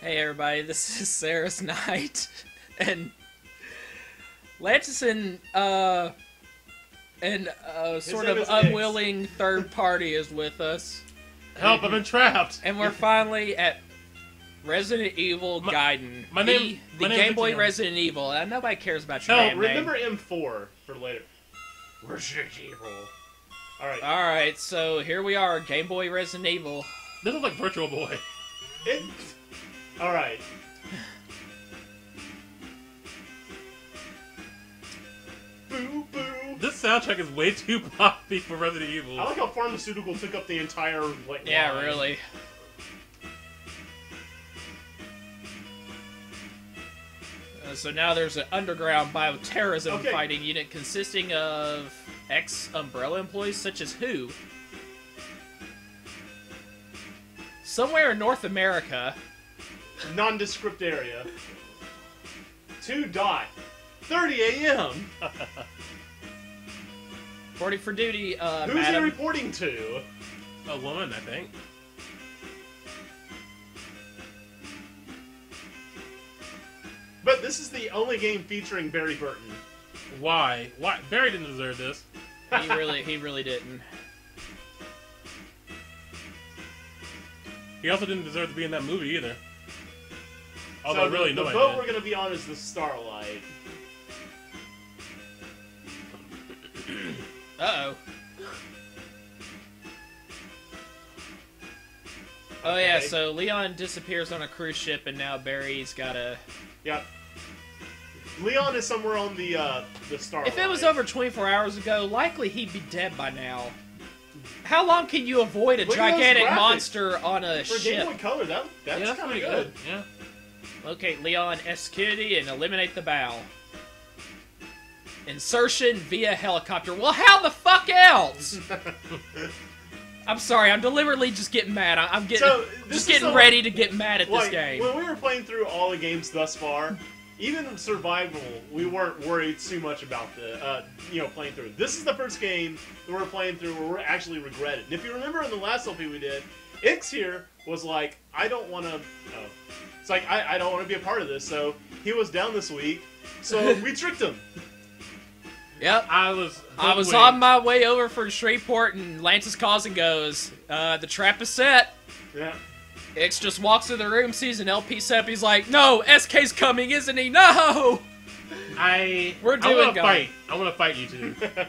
Hey everybody, this is Sarah's Knight, and Lantison, uh, and uh, sort of is Ix. unwilling third party is with us, Help! I've been trapped. and we're finally at Resident Evil My- Gaiden, my the, name- the my name's Game Boy Resident Evil, and nobody cares about your Hell, damn Remember name. M4 for later. Resident Evil. All right. All right, so here we are, Game Boy Resident Evil. This is like Virtual Boy. It, all right. Boo boo. This soundtrack is way too poppy for Resident Evil. I like how pharmaceutical took up the entire like. Yeah, line. really. Uh, so now there's an underground bioterrorism Okay. fighting unit consisting of ex-Umbrella employees such as who? Somewhere in North America, Nondescript area. Two dot. 30 a.m. reporting for duty, uh, Who's he reporting to? A woman, I think. But this is the only game featuring Barry Burton. Why? Why? Barry didn't deserve this. he really, he really didn't. He also didn't deserve to be in that movie either. Although so really, the, the nobody boat did. we're gonna be on is the Starlight. Uh oh. Oh yeah, so Leon disappears on a cruise ship, and now Barry's gotta. Yep. Leon is somewhere on the uh, the Starlight. If it was over 24 hours ago, likely he'd be dead by now. How long can you avoid a Look gigantic monster on a for Game ship? Boy Color, that that's yeah, that's kind of good. good. Yeah. Locate Leon S. Kennedy and eliminate the BOW. Insertion via helicopter. Well, how the fuck else? I'm sorry, I'm deliberately just getting mad. I'm getting So, just getting ready to get mad at this game. when we were playing through all the games thus far, even in survival, we weren't worried too much about the uh, you know playing through. This is the first game that we're playing through where we're actually regret it. And if you remember in the last LP we did, Ix here was like, I don't want to. Oh. It's like I, I don't want to be a part of this. So he was down this week, so we tricked him. Yep. I was. I was hoodwinked. on my way over for Shreveport, and Lance's calls and goes, uh, the trap is set. Yeah. X just walks through the room, sees an LP set up. He's like, no, SK's coming, isn't he? No! I. We're doing. I doing want to fight. I want to fight you two. that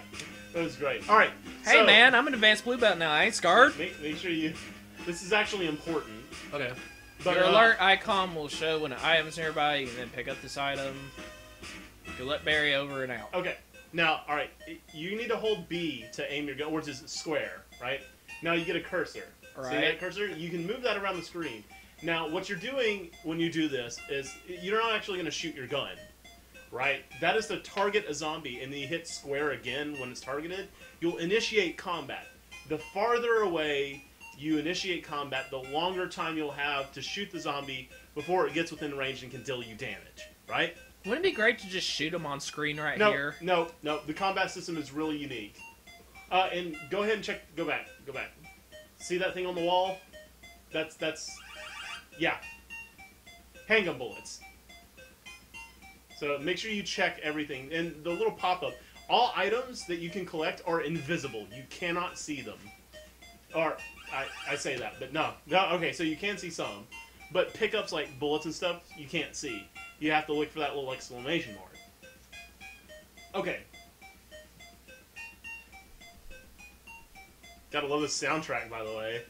was great. All right. Hey, so, man, I'm an advanced blue belt now. I ain't scarred. Make, make sure you. This is actually important. okay. But, Your uh, alert icon will show when an item is nearby. You can then pick up this item. You let Barry over and out. Okay. Now, all right. You need to hold B to aim your gun, which is square, right? Now you get a cursor. Right. See that cursor? You can move that around the screen. Now, what you're doing when you do this is you're not actually going to shoot your gun, right? That is to target a zombie, and then you hit square again when it's targeted. You'll initiate combat. The farther away you initiate combat, the longer time you'll have to shoot the zombie before it gets within range and can deal you damage, right? Wouldn't it be great to just shoot him on screen right no, here? No, no, the combat system is really unique. Uh, and go ahead and check. Go back. Go back. See that thing on the wall? That's that's. Yeah. Handgun bullets. So make sure you check everything. And the little pop up. All items that you can collect are invisible. You cannot see them. Or I, I say that, but no. No, okay, so you can see some. But pickups like bullets and stuff, you can't see. You have to look for that little exclamation mark. Okay. Gotta love this soundtrack, by the way.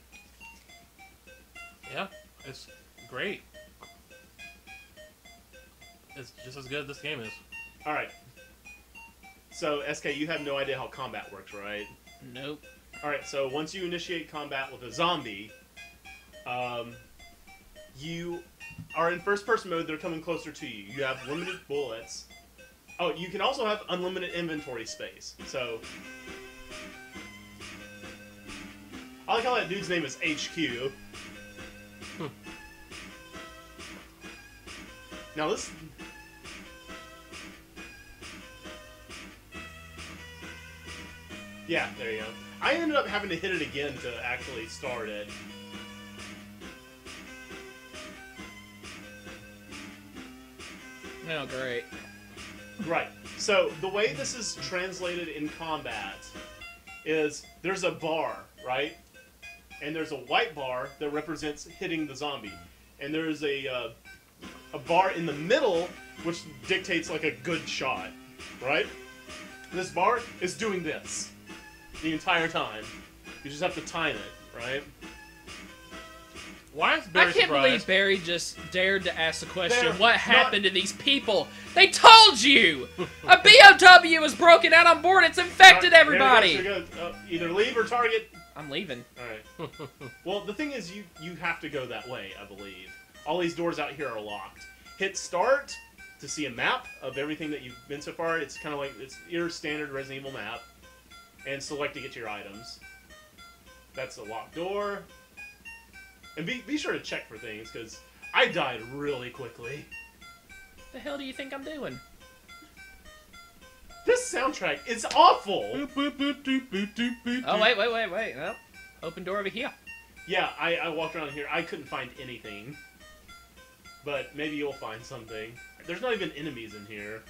Yeah. It's great. It's just as good as this game is. Alright. So, SK, you have no idea how combat works, right? Nope. Alright, so once you initiate combat with a zombie, um, you are in first person mode, they're coming closer to you. You have limited bullets. Oh, you can also have unlimited inventory space. So. I like how that dude's name is HQ. Hmm. Now this. Yeah, there you go. I ended up having to hit it again to actually start it. Oh, great. Right. So the way this is translated in combat is there's a bar, right? And there's a white bar that represents hitting the zombie, and there's a uh, a bar in the middle which dictates like a good shot, right? This bar is doing this the entire time. You just have to time it, right? Why is Barry I can't surprised? believe Barry just dared to ask the question, They're what not- happened to these people? They told you! A BOW was broken out on board, it's infected goes, everybody! there it goes. Uh, either leave or target. I'm leaving. All right. Well, the thing is, you you have to go that way, I believe. All these doors out here are locked. Hit start to see a map of everything that you've been so far. It's kind of like it's your standard Resident Evil map, and select to get your items. That's a locked door. And be be sure to check for things because I died really quickly. the hell do you think I'm doing? This soundtrack is awful. Boop, boop, boop, doop, boop, doop, boop, Oh, wait, wait, wait, wait. Oh, open door over here. Yeah, I, I walked around here. I couldn't find anything. But maybe you'll find something. There's not even enemies in here.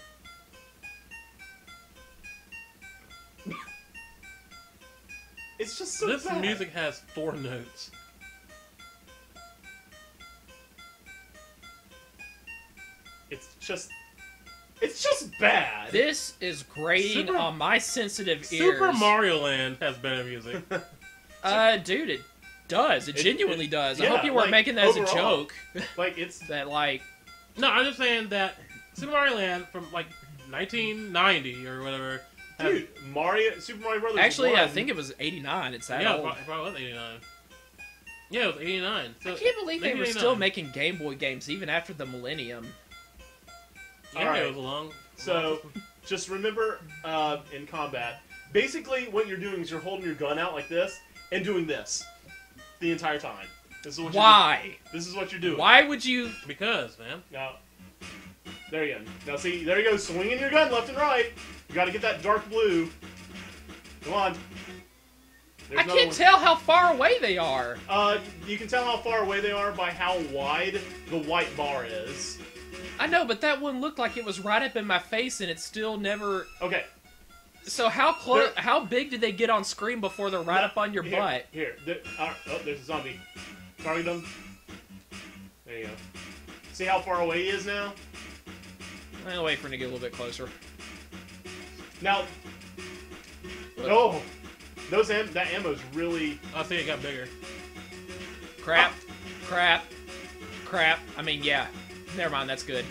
It's just so This bad. music has four notes. It's just. It's just bad. This is grating Super- on my sensitive ears. Super Mario Land has better music. Uh, dude, it does. It, It- genuinely it- does. I hope you weren't like, making that as a joke. like it's that, like, no, I'm just saying that Super Mario Land from like 1990 or whatever. Has- dude, Mario Super Mario Brothers. actually, I think it was 89. It's that yeah, old. it probably, probably was 89. Yeah, it was 89. So, I can't believe they were 1989. still making Game Boy games even after the millennium. Yeah, Alright. it was a long. So, just remember uh, in combat, basically what you're doing is you're holding your gun out like this and doing this the entire time. This is what You're Why? This is what you're doing. Why would you? because man, Now, there you go. Now see, there you go, swinging your gun left and right. You got to get that dark blue. Come on. There's I can't one. tell how far away they are. Uh, you can tell how far away they are by how wide the white bar is. I know, but that one looked like it was right up in my face, and it still never. Okay. So how close? There- How big did they get on screen before they're right No, up on your here, butt? Here. There, uh, oh, there's a zombie. Target them. There you go. See how far away he is now? I'll wait for him to get a little bit closer. Now. Oh, those am- that ammo's really. I think it got bigger. Crap, crap, crap. I mean, yeah. Never mind. That's good.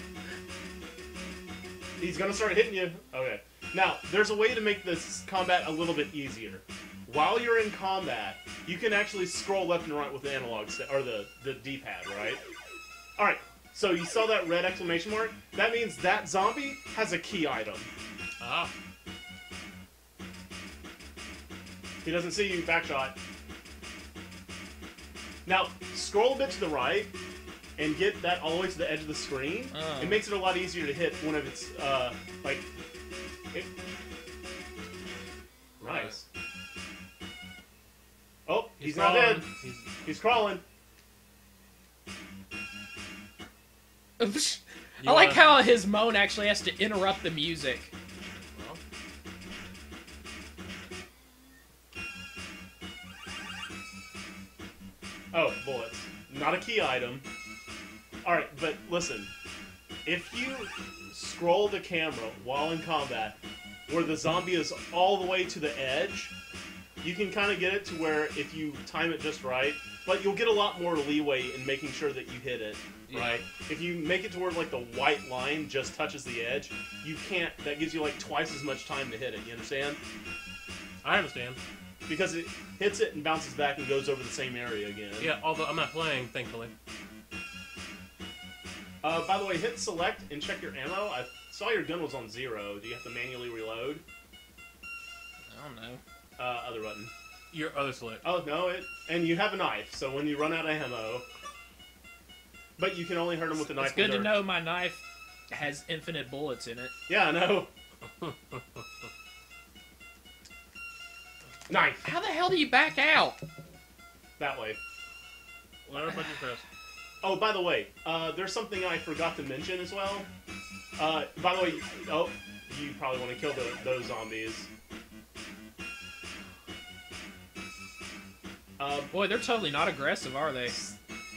He's gonna start hitting you. Okay. Now, there's a way to make this combat a little bit easier. While you're in combat, you can actually scroll left and right with the analog stick or the the D-pad, right? All right. So you saw that red exclamation mark? That means that zombie has a key item. Ah, He doesn't see you. Back shot. Now, scroll a bit to the right and get that all the way to the edge of the screen. Oh. It makes it a lot easier to hit one of its, uh, like. It... Nice. Oh, he's, not dead. He's, He's crawling. I like how his moan actually has to interrupt the music. Oh, bullets. Not a key item. Alright, but listen. If you scroll the camera while in combat, where the zombie is all the way to the edge, you can kind of get it to where if you time it just right, but you'll get a lot more leeway in making sure that you hit it, Yeah. right? If you make it to where like the white line just touches the edge, you can't. That gives you like twice as much time to hit it. You understand? I understand. Because it hits it and bounces back and goes over the same area again. Yeah, although I'm not playing, thankfully. Uh, by the way, hit select and check your ammo. I saw your gun was on zero. Do you have to manually reload? I don't know. Uh, other button. Your other select. Oh no, it and you have a knife. So when you run out of ammo, but you can only hurt them with a knife. It's good to know my knife has infinite bullets in it. Yeah, I know. Knife How the hell do you back out? that way. Button press. Oh, by the way, uh, there's something I forgot to mention as well. Uh, by the way, oh, you probably want to kill the, those zombies. Uh, Boy, they're totally not aggressive, are they?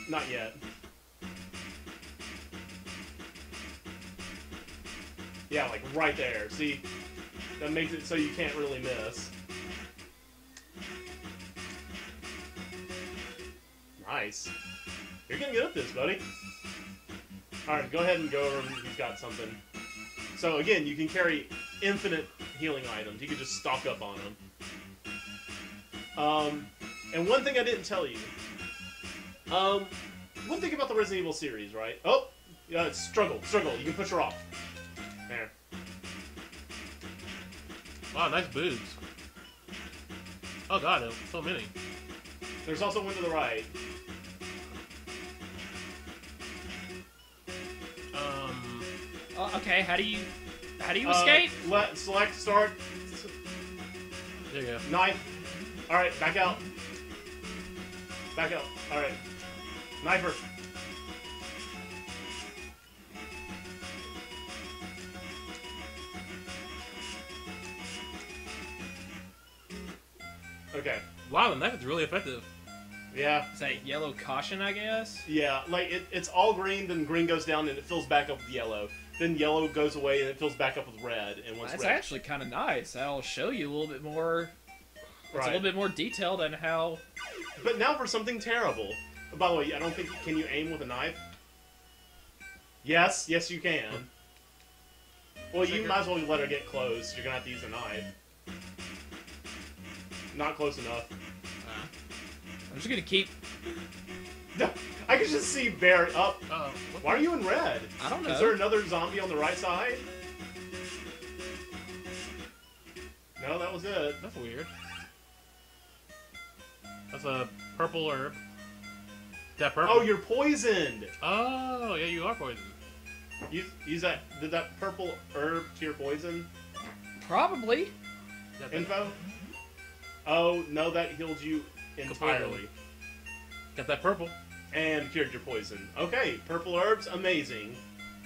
not yet. Yeah, like right there. See, that makes it so you can't really miss. Nice. You're getting good at this, buddy. Alright, go ahead and go over he's got something. So again, you can carry infinite healing items. You can just stock up on them. Um, and one thing I didn't tell you. Um, one thing about the Resident Evil series, right? Oh, yeah, it's struggle, struggle. You can push her off. There. Wow, nice boobs. Oh god, so many. There's also one to the right. Okay, how do you how do you Uh, escape? Let select start there you go. knife. All right, back out. Back out. All right, knife her. Okay. Wow, the knife is really effective. Yeah. Is that yellow caution, I guess? Yeah, like it, it's all green, then green goes down and it fills back up with yellow. Then yellow goes away and it fills back up with red. And once That's red, actually kind of nice. That'll show you a little bit more. It's right. a little bit more detailed on how. But now for something terrible. By the way, I don't think can you aim with a knife? Yes, yes you can. Well, you might as well let her get close. You're gonna have to use a knife. Not close enough. I'm just gonna keep. I can just see Barry up. Uh, Why are you in red? I don't know. Is there another zombie on the right side? No, that was it. That's weird. That's a purple herb. That purple. Oh, you're poisoned. Oh, yeah, you are poisoned. Use, use that. Did that purple herb to your poison Probably. Info? Oh no, that healed you entirely Completely. Got that purple. And cured your poison. Okay, purple herbs, amazing.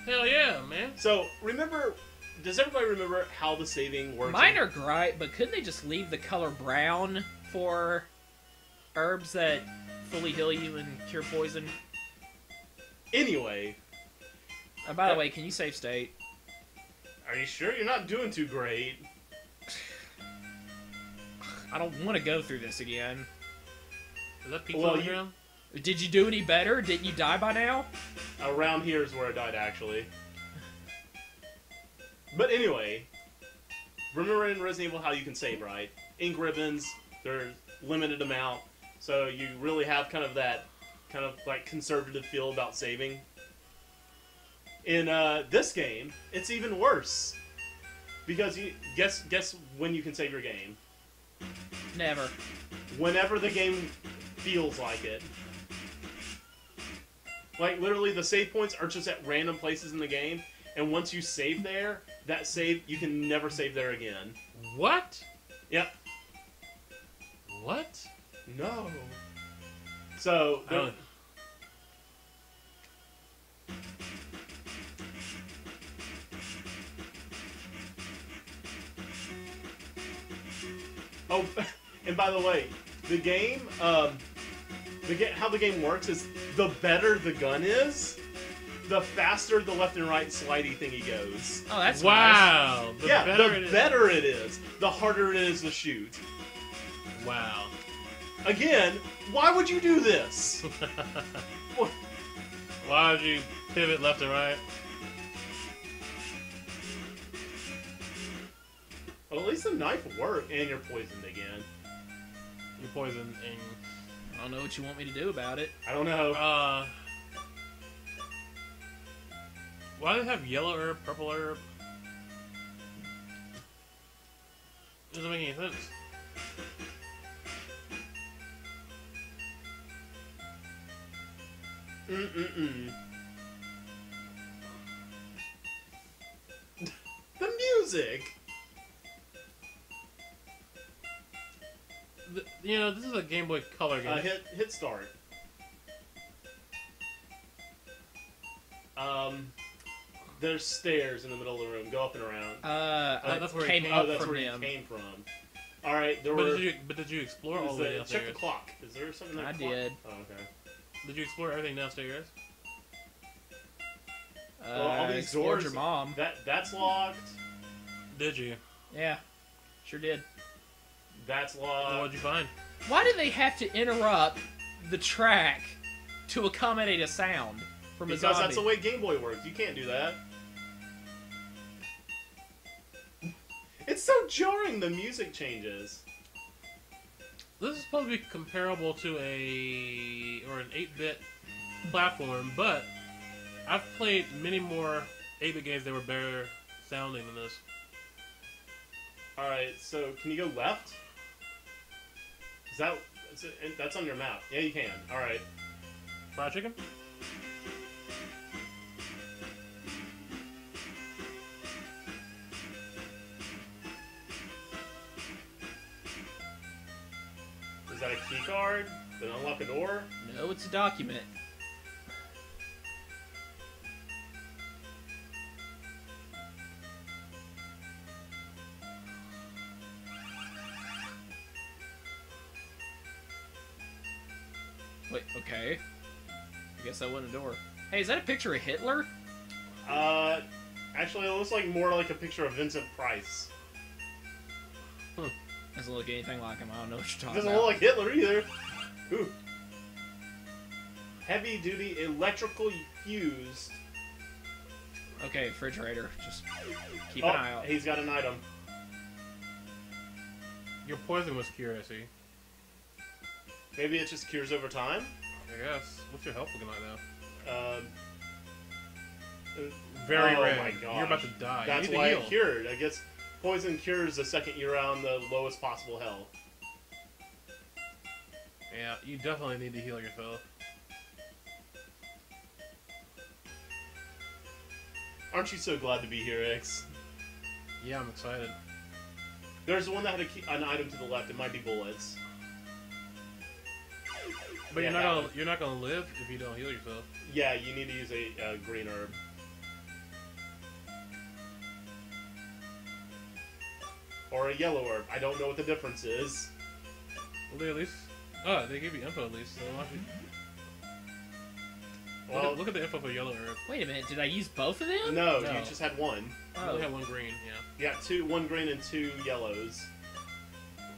Hell yeah, man. So remember, does everybody remember how the saving works? Mine are great, but couldn't they just leave the color brown for herbs that fully heal you and cure poison? Anyway, Uh, by the way, can you save state? are you sure you're not doing too great? I don't want to go through this again. Is that pizza Well, on the ground? Did you do any better? Didn't you die by now? Around here is where I died, actually. But anyway, remember in Resident Evil how you can save, right? Ink ribbons, there's limited amount, so you really have kind of that kind of like conservative feel about saving. In uh, this game, it's even worse because you guess guess when you can save your game. Never. whenever the game feels like it. Like literally, the save points are just at random places in the game, and once you save there, that save you can never save there again. What? Yep. What? No. So I oh, and by the way, the game, um, the ga- how the game works is the better the gun is, the faster the left and right slidey thingy goes. Oh, that's nice. wow. The yeah, better the it is- better it is, the harder it is to shoot. Wow. Again, why would you do this? Why would you pivot left and right? Well, at least the knife worked, and you're poisoned again. You poison and I don't know what you want me to do about it. I don't know. uh. Why do they have yellow herb, purple herb? Doesn't make any sense. Mm-mm-mm. the music. You know, this is a Game Boy Color game. Uh, hit hit start. Um, There's stairs in the middle of the room. Go up and around. Uh, Oh, that's where he came came- oh, that's from where them. you came from. All right, there But were. did you but did you explore all the way the- check the clock. Is there something? in I that clock? did. Oh, okay. Did you explore everything downstairs? Uh, Well, all these explored doors- your mom. That that's locked. Did you? Yeah, sure did. That's Well, locked. what'd you find? Why do they have to interrupt the track to accommodate a sound from a zombie? because zombie? that's the way Game Boy works. You can't do that. It's so jarring. The music changes. This is supposed to be comparable to a or an 8-bit platform, but I've played many more 8-bit games that were better sounding than this. All right, so can you go left? Is that is it- that's on your map? Yeah, you can. All right. Fried chicken? Is that a key card? That unlock a door? No, it's a document. Wait, okay. I guess that wasn't a door. Hey, is that a picture of Hitler? Uh, actually, it looks like more like a picture of Vincent Price. Doesn't look anything like him. I don't know what you're It talking doesn't about. look like Hitler either. Ooh. Heavy duty electrical fused. Okay, refrigerator. Just keep oh, an eye out. he's got an item. Your poison was cured, I see. Maybe it just cures over time. I guess. What's your health looking like now? Um, Very Oh red. my You're about to die. that's why to it cured. I guess poison cures the second you're on the lowest possible health. Yeah, you definitely need to heal yourself. Aren't you so glad to be here, X? Yeah, I'm excited. There's one that had a key, an item to the left. It might be bullets. But Yeah, you're not that gonna you're not gonna live if you don't heal yourself. Yeah, you need to use a uh, green herb. Or a yellow herb. I don't know what the difference is. Well, they at least oh they give you info at least. So why don't look, Well, at, look at the info for yellow herb. Wait a minute, did I use both of them? no, No. you just had one. You Oh. only had one green. Yeah. You got two, one green and two yellows.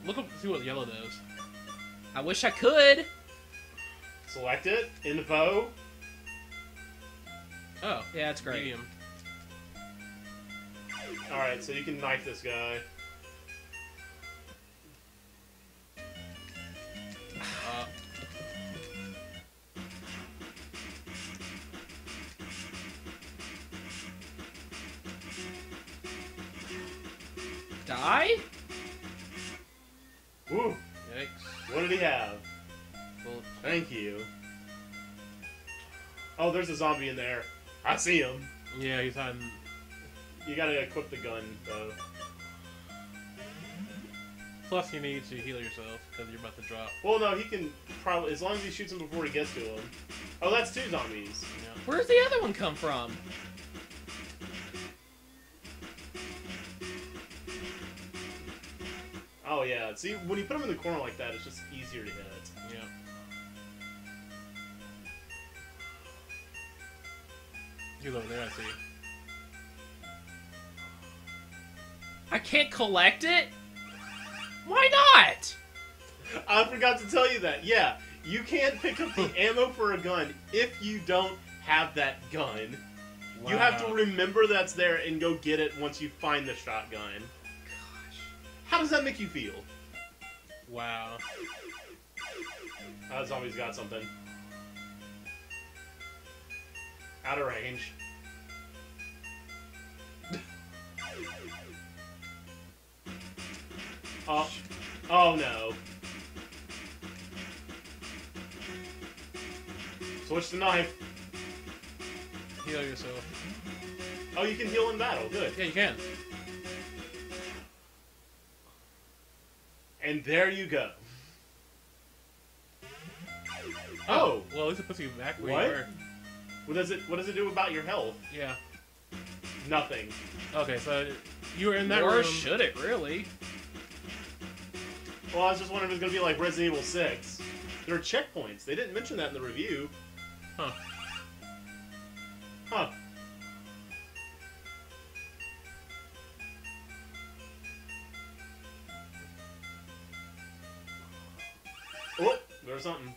Look up see what yellow does. I wish I could. Select it. Info. Oh, Yeah, that's great. medium. All right, so you can knife this guy. Uh, Die? Woo! yikes. What did he have? Thank you. Oh, there's a zombie in there. I see him. yeah, he's hiding. You gotta equip the gun, though. Plus, you need to heal yourself because you're about to drop. Well, no, he can probably as long as he shoots him before he gets to him. Oh, that's two zombies. Yeah. Where's the other one come from? Oh yeah. See, when you put him in the corner like that, it's just easier to hit. Yeah. He's over there, I see. I can't collect it? Why not? I forgot to tell you that. Yeah, you can't pick up the ammo for a gun if you don't have that gun. Wow. You have to remember that's there and go get it once you find the shotgun. Gosh. How does that make you feel? Wow. Uh, zombie's got something. Out of range. oh, oh no. Switch the knife. Heal yourself. Oh, you can heal in battle. Good. Yeah, you can. And there you go. Oh, oh. Well, at least it puts you back where What? you were. What does it? What does it do about your health? Yeah. Nothing. Okay, so you were in that or room. should it really? Well, I was just wondering if it's gonna be like Resident Evil 6. There are checkpoints. They didn't mention that in the review. Huh. Huh. Oh, there's something.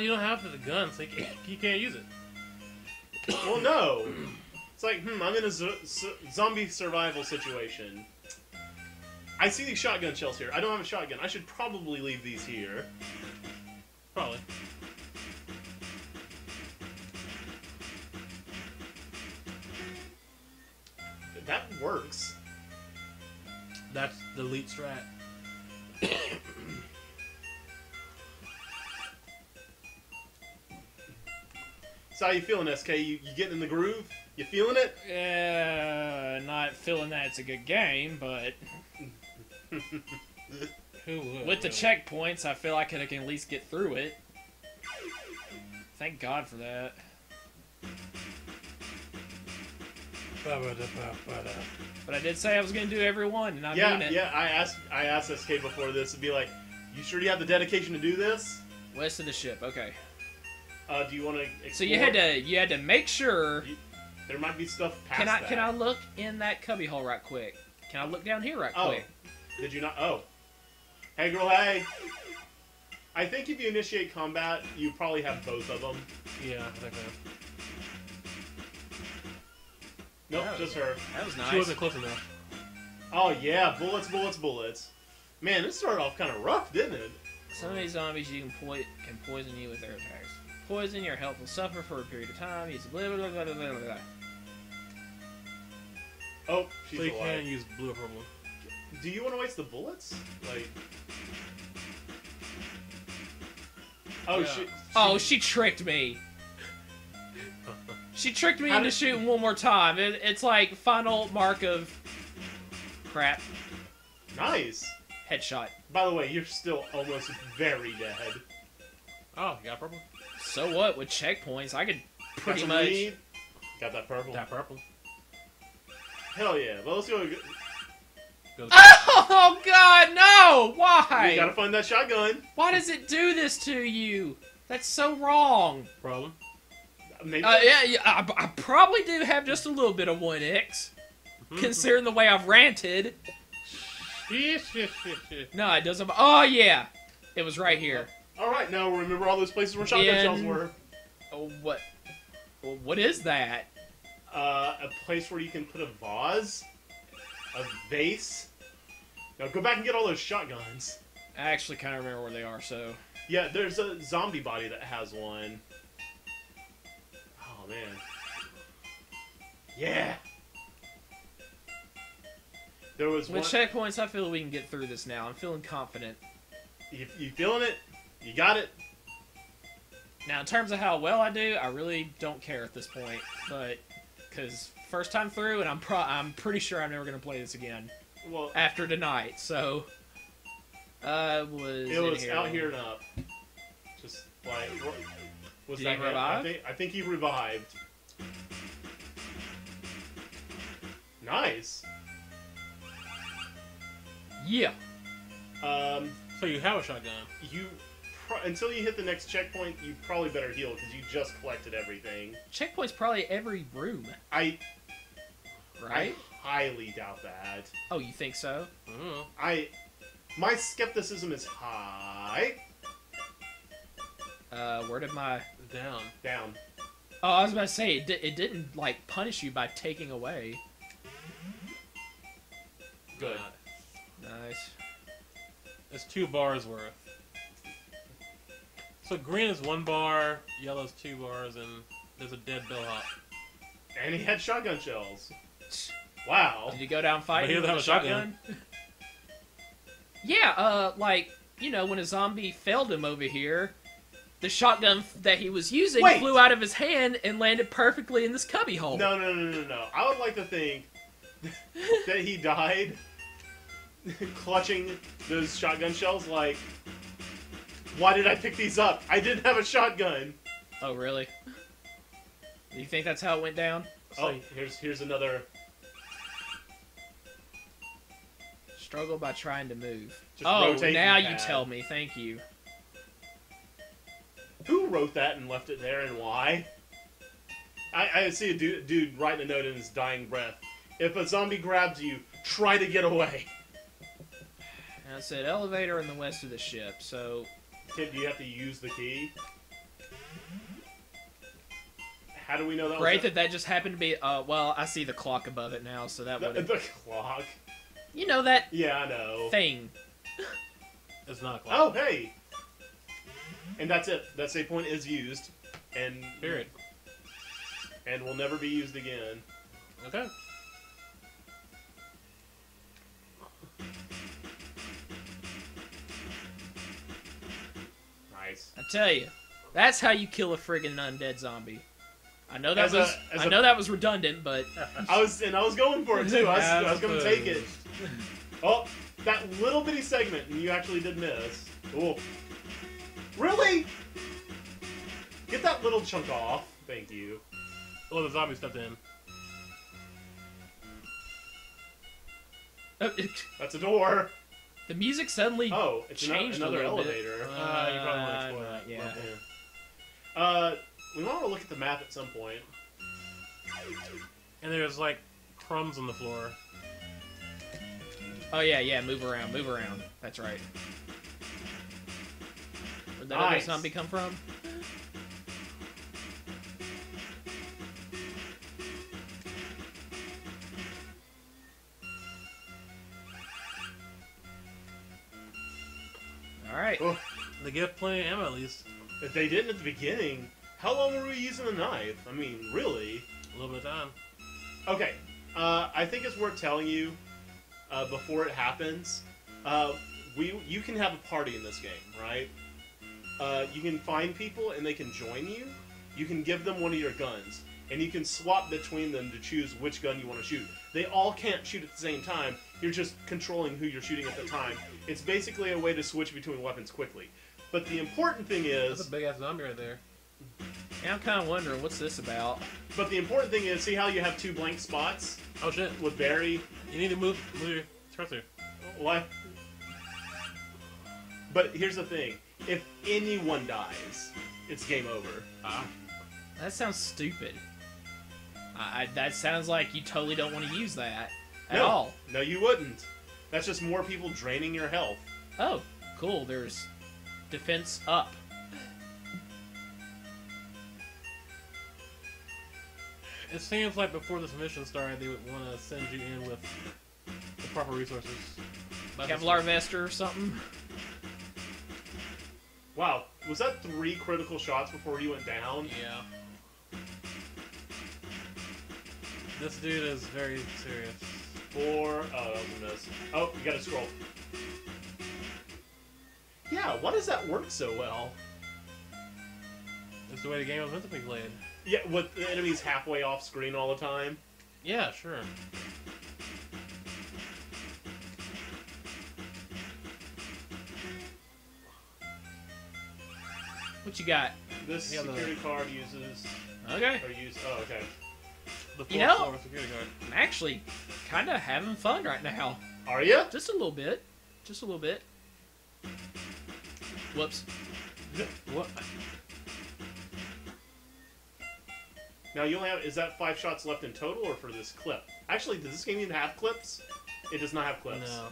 Well, you don't have the gun, so you can't, you can't use it. Well, no. It's like, hmm, I'm in a zo- zo- zombie survival situation. I see these shotgun shells here. I don't have a shotgun. I should probably leave these here. Probably. So how you feeling, SK? You, you getting in the groove? You feeling it? Uh, not feeling that it's a good game, but with the checkpoints, I feel like I can at least get through it. Thank God for that. But I did say I was going to do every one, and I'm yeah, doing it. yeah. I asked I asked SK before this to be like, you sure you have the dedication to do this? West of the ship. Okay. Uh, do you want to? So you had to you had to make sure. There might be stuff past Can I that. can I look in that cubby hole right quick? Can I look down here right Oh. quick? Did you not? Oh. Hey, girl. Hey. I think if you initiate combat, you probably have both of them. Yeah, I think that. Nope, Oh. just her. That was nice. She wasn't close enough. Oh yeah, bullets, bullets, bullets. Man, this started off kind of rough, didn't it? Some of these zombies you can poi- can poison you with their attacks. Poison, your health will suffer for a period of time. Use blah blah blah blah blah blah. Oh, she's so you alive. can use blue or purple. Do you want to waste the bullets? Like. Oh Yeah. shit. Oh, she tricked me. She tricked me How into did- shooting one more time. It, it's like final mark of crap. Nice. Headshot. By the way, you're still almost very dead. Oh, you got purple? So what? With checkpoints, I could pretty much. weed? Got that purple. That purple. Hell yeah. Well, let's go. Goes Oh God, no! Why? We gotta find that shotgun. Why does it do this to you? That's so wrong. problem. Maybe. Uh, yeah, yeah I, I probably do have just a little bit of 1x, considering the way I've ranted. No, it doesn't. Oh, yeah. It was right here. All right, now remember all those places where shotgun In- shells were. Oh, what? well, What is that? Uh, a place where you can put a vase, a vase. Now go back and get all those shotguns. I actually kind of remember where they are, so. Yeah, there's a zombie body that has one. Oh man. Yeah. There was With one. checkpoints, I feel we can get through this now. I'm feeling confident. You, you feeling it? You got it. Now, in terms of how well I do, I really don't care at this point, but because first time through, and I'm pro- I'm pretty sure I'm never gonna play this again Well, after tonight. So, uh, was it was here. out here and up. Just like was Did that he him? revive? I think, I think he revived. Nice. Yeah. Um, So you have a shotgun. you pro- until you hit the next checkpoint, you probably better heal because you just collected everything. Checkpoint's probably every room, I right? I highly doubt that. Oh, you think so? I don't know. I my skepticism is high. Uh, where did my? Down. Down. Oh, I was about to say it, di- it didn't like punish you by taking away. Good. Nice. It's two bars worth. So green is one bar, yellow is two bars, and there's a dead bellhop. And he had shotgun shells. Wow. Did you go down fighting he with a have a shotgun? yeah, uh, like you know when a zombie failed him over here, the shotgun f- that he was using Wait. flew out of his hand and landed perfectly in this cubby hole. No, no, no, no, no. I would like to think that he died clutching those shotgun shells like Why did I pick these up? I didn't have a shotgun. Oh, really? You think that's how it went down? Oh, here's here's another. Struggle by trying to move. Just oh, now you tell me. Thank you. Who wrote that and left it there, and why? I, I see a dude, dude writing a note in his dying breath. If a zombie grabs you, try to get away. And it said elevator in the west of the ship. So Kid, do you have to use the key? How do we know that great was that that just happened to be. Uh, well, I see the clock above it now, so that the, would. the clock? You know that Yeah, I know. thing. It's not a clock. Oh, hey! And that's it. That save point is used, and Period. and will never be used again. Okay. Nice. I tell you, that's how you kill a friggin' undead zombie. I know that As was as I a- know that was redundant, but I was and I was going for it too. I was, I was going to take it. Oh, that little bitty segment, and you actually did miss. Cool. Really? Get that little chunk off. Thank you. Oh, the zombie stepped in. uh, That's a door. The music suddenly. Oh, it's ano- Changed a another little bit. elevator. Uh, you probably want to Uh, explore that. yet. Yeah. Uh, we want to look at the map at some point. And there's like crumbs on the floor. Oh yeah, yeah. Move around, move around. That's right. Where'd that other zombie come from? All right. Oh, They give plenty of ammo at least. if they didn't at the beginning, how long were we using the knife? I mean, really? A little bit of time. Okay, uh, I think it's worth telling you uh, before it happens. Uh, we you can have a party in this game, right? Uh, you can find people and they can join you. You can give them one of your guns, and you can swap between them to choose which gun you want to shoot. They all can't shoot at the same time. You're just controlling who you're shooting at the time. It's basically a way to switch between weapons quickly. But the important thing is... That's is, a big ass zombie right there. Yeah, I'm kind of wondering what's this about. but the important thing is, see how you have two blank spots Oh shit! with Barry You need to move move your cursor. Why? But here's the thing: if anyone dies, it's game over. Ah. That sounds stupid. I, I, that sounds like you totally don't want to use that at no, all. No, you wouldn't. That's just more people draining your health. Oh, cool. There's defense up. It seems like before this mission started, they would want to send you in with the proper resources. But Kevlar vest or something. Wow, was that three critical shots before you went down? Yeah. This dude is very serious. Four. Um, oh, that was a. Oh, you gotta scroll. Yeah, why does that work so well? It's the way the game was meant to be played. Yeah, with the enemies halfway off screen all the time. Yeah, sure. What you got? This Yeah, the- security card uses. Okay. Or use. Oh, okay. The You know- floor. I'm actually kind of having fun right now. Are you? Just a little bit. Just a little bit. Whoops. What? Now you only have is that five shots left in total or for this clip? Actually, does this game even have clips? It does not have clips. No.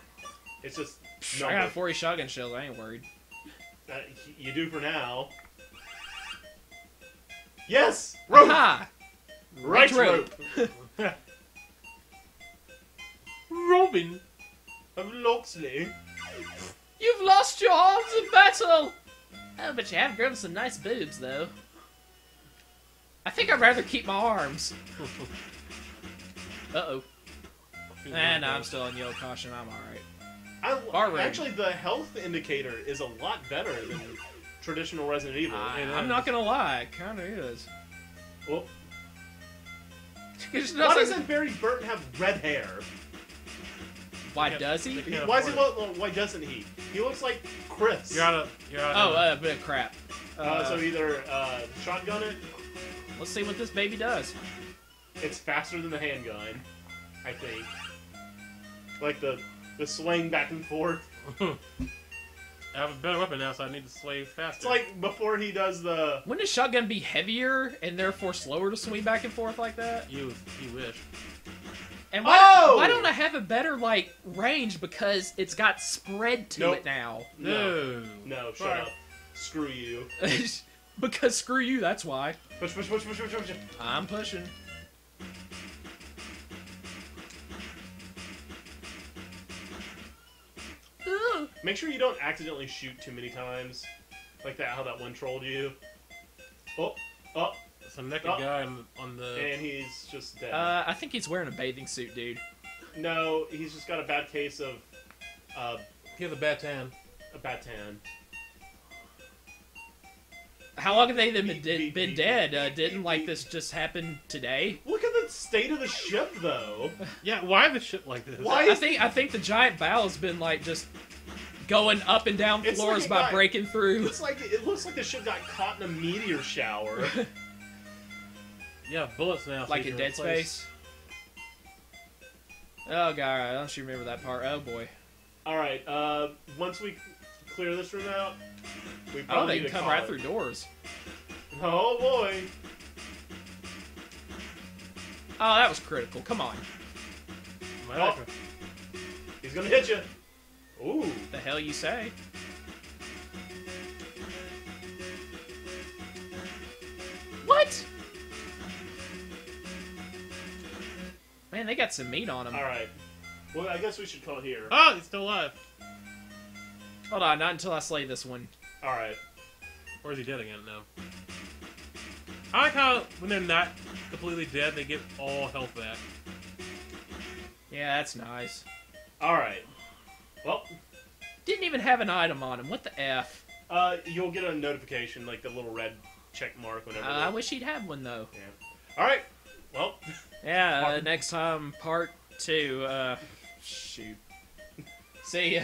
It's just I got 40 shotgun shells. I ain't worried. Uh, you do for now. Yes, rope, Aha! right rope. rope. Robin! of Loxley. You've lost your arms in battle! Oh, but you have grown some nice boobs, though. I think I'd rather keep my arms. Uh-oh. And I'm still on yellow caution. I'm alright. I, actually, the health indicator is a lot better than traditional Resident Evil. I, I'm not gonna lie, it kind of is. well, There's why doesn't Barry Burton have red hair? Why Yeah, does he? they can't Why does he afford look? Why doesn't he? He looks like Chris. You're out of. You're out Oh, of. uh, bit of crap. Uh, Uh, so either uh, shotgun it. let's see what this baby does. It's faster than the handgun, I think. Like the the swing back and forth. I have a better weapon now, so I need to sway faster. It's like before he does the. Wouldn't a shotgun be heavier and therefore slower to swing back and forth like that? you. You wish. And why, Oh! why don't I have a better like range? Because it's got spread to Nope. it now. No. No. No, shut Sorry. up. Screw you. because screw you, that's why. Push, push, push, push, push, push. I'm pushing. Ugh. Make sure you don't accidentally shoot too many times. Like that, how that one trolled you. Oh, oh, It's a naked Oh. guy on, on the. and he's just dead. Uh, I think he's wearing a bathing suit, dude. no, he's just got a bad case of uh, He has a bad tan. a bad tan. How long have they been, Beep, been, beep, been beep, dead? beep, Uh, didn't beep, like this just happen today? Look at the state of the ship, though. Yeah, why the ship like this? Why I think I think the giant BOW has been like just going up and down It's floors like it by got- breaking through. It's like it looks like the ship got caught in a meteor shower. Yeah, bullets now. so like you in can Dead replace- Space. Oh god, I don't you remember that part. Oh boy. All right. Uh, once we clear this room out, we Oh, probably they need can to come right it. through doors. Oh boy. Oh, that was critical. Come on. My Oh. He's gonna hit you. Ooh. The hell you say? What? Man, they got some meat on them. All right. Well, I guess we should call here. Oh, he's still alive. Hold on, not until I slay this one. All right. Or is he dead again now? I like how when they're not completely dead, they get all health back. Yeah, that's nice. All right. Well, Didn't even have an item on him. What the f? uh, you'll get a notification, like the little red check mark Uh, whenever. I wish he'd have one though. yeah. All right. Well, Yeah, uh, next time, part two. Uh, shoot. See ya.